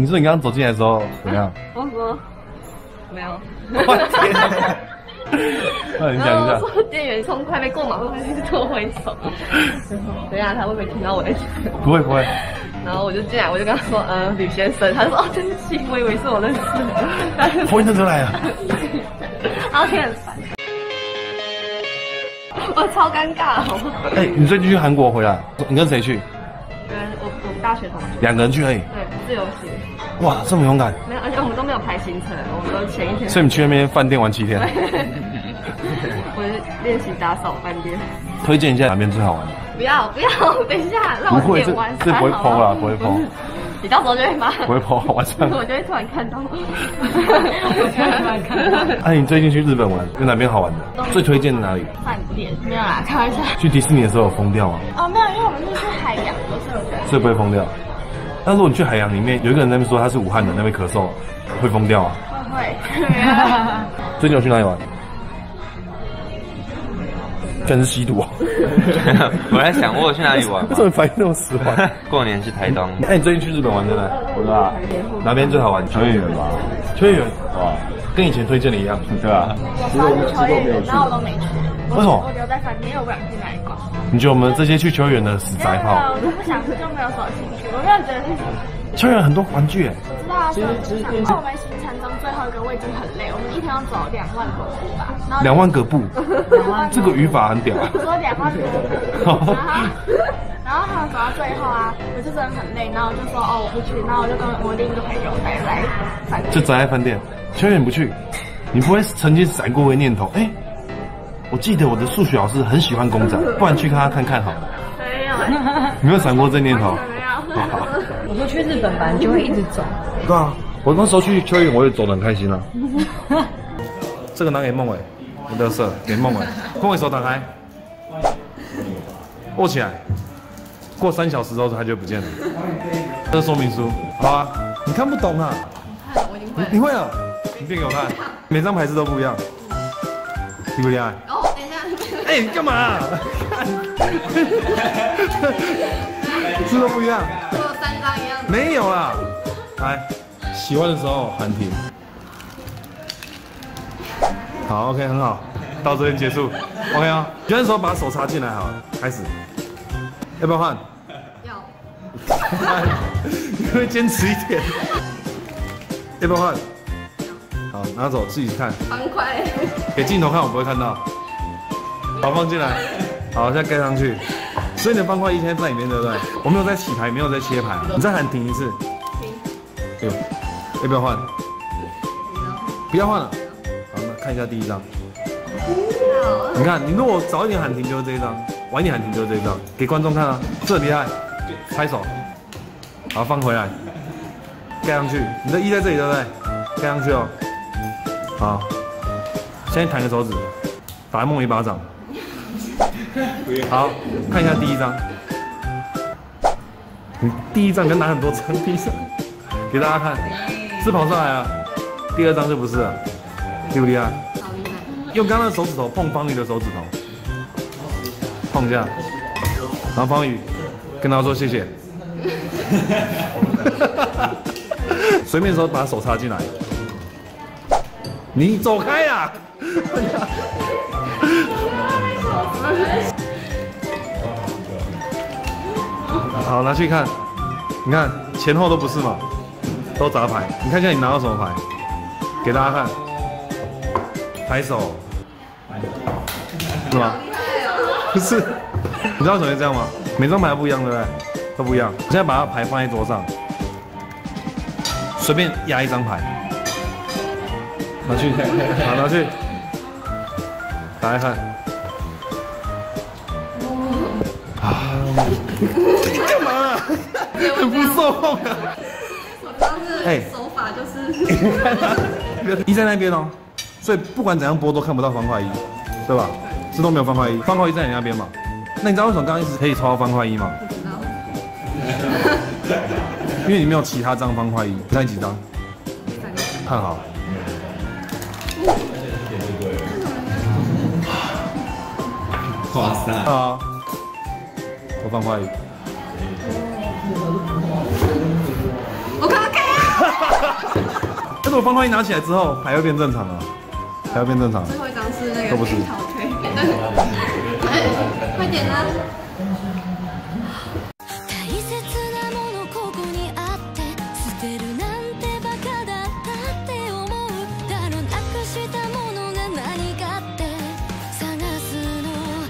你说你刚刚走进来的时候怎么样？我说没有。我天！那你讲一下我。说店员从快被过马路，他就跟我挥手。等一下他会不会听到我的？不会不会，然后我就进来，我就跟他说，呃，吕先生，他就说，哦，对不起，我以为是我认识的。头晕的都来了。然后天很烦，我超尴尬，好不好？哎、你最近去韩国回来，你跟谁去？跟我我们大学同学，两个人去而已。对，自由行，哇，这么勇敢！没有，而且我们都没有排行程，我们都前一天。所以你去那边饭店玩七天，我是练习打扫饭店。推荐一下哪边最好玩的？不要不要，等一下，让我点完这这不会好不好 po 啦不会 po 你到时候就会发，不会剖晚上。我就会突然看到，我突然看到哎、你最近去日本玩，有哪边好玩的？最推荐的哪里？饭店，没有啦，开玩笑。去迪士尼的时候有疯掉吗？哦，没有，因为我们是去海洋所以不会疯掉。但如果你去海洋里面，有一个人在那边说他是武汉的，那边咳嗽，会疯掉啊。会会。最近有去哪里玩？真是吸毒啊！我在想我有去哪里玩吗为什么反应那么迟缓？过年去台东，那，你最近去日本玩对不对？我知道，哪边最好玩？秋叶原吧，秋叶原，哇，跟以前推荐的一样。对吧？其实我们其实都没有去然，后我都没去，为什么我？留在饭店，我不想去哪里逛。你觉得我们这些去秋叶原的死宅炮？我就不想去，就没有什么兴趣。我没有觉得是秋叶原很多玩具哎，知道啊，所以我就想。我们行程中最后一个位置很累，我们一天要走两万多步吧。两万个步，这个语法很屌。啊说两万多步，然后然后他们走到最后啊，我就真的很累，然后我就说哦我不去，然后我就跟我另一个朋友待在饭店。就宅在饭店，秋叶原不去，你不会曾经闪过一个念头？哎，我记得我的数学老师很喜欢公仔，不然去看他看看好了。没有，你有没有闪过这念头？我说去日本吧，你就会一直走。对啊，我那时候去秋叶原，我也走得很开心啊。这个拿给孟伟，我的色给孟伟，孟伟手打开，握起来，过三小时之后它就不见了。这是说明书，好啊，你看不懂啊？你你会了，你变给我看，每张牌子都不一样，厉不厉害？哦，等一下，哎、你干嘛、字都不一样。我有三张一样的。没有啦，来，喜欢的时候喊停。好，OK，很好，到这边结束，OK 啊。喜欢的时候把手插进来好了，开始。要不要换？要。你会坚持一点。要不要换？好，拿走自己看，方块。给镜头看，我不会看到。好，放进来。好，现在盖上去。所以你的方块一现在在里面，对不对？我没有在洗牌，没有在切牌，你再喊停一次。停。要不要换？不要换了。好，那看一下第一张。你看，你如果早一点喊停就是这一张，晚一点喊停就是这一张，给观众看啊，这厉害。拍手。好，放回来，盖上去。你的一在这里，对不对？盖上去哦。好，现在弹个手指，打梦一巴掌。好，看一下第一张。你第一张你要拿很多张，第一张给大家看，是跑上来啊。第二张就不是了，厉不厉害？好厉害。用刚刚的手指头碰方宇的手指头，碰一下，然后方宇跟他说谢谢。随便的时候把手插进来，你走开呀、好，拿去看，你看前后都不是嘛，都杂牌。你看一下你拿到什么牌，给大家看，拍手，是吗？不是，你知道怎么会这样吗？每张牌不一样，对不对？都不一样。我现在把它牌放在桌上，随便压一张牌，拿去，好拿去，打开看。啊！你干嘛、很不受控啊！我当时哎手法就是，一在那边哦，所以不管怎样拨都看不到方块一，对吧？这都没有方块一，方块一在你那边嘛？那你知道为什么刚刚一直可以抽到方块一吗？因为你没有其他张方块一，你看几张？看好。哇塞，啊，我放花雨，我看看，但是我放花一拿起来之后，还要变正常了，还要变正常。最后一张是那个樱桃腿，快点啊！